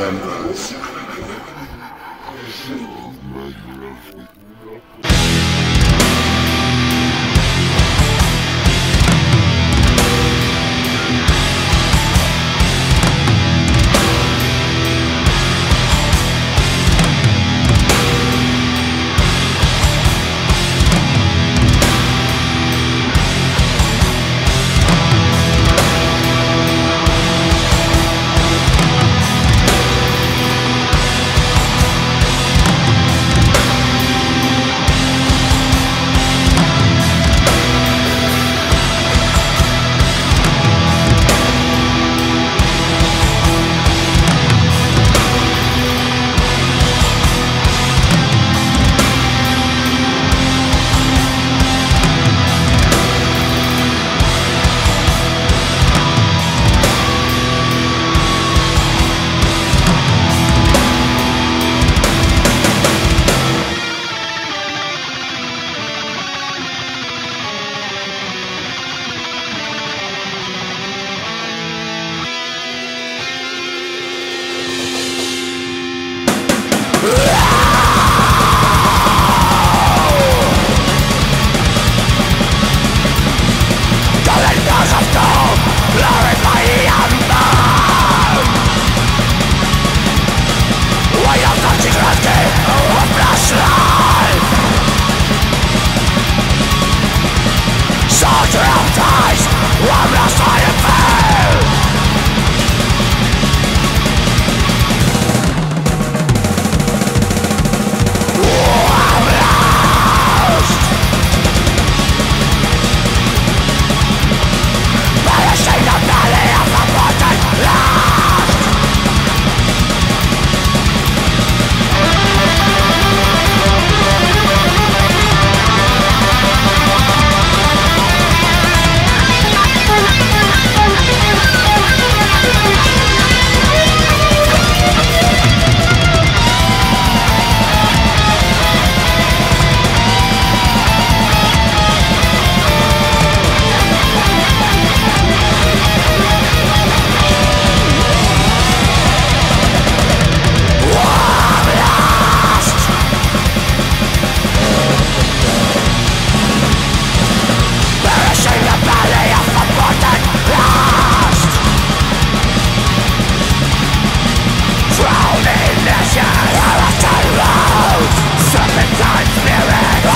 thank you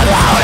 alone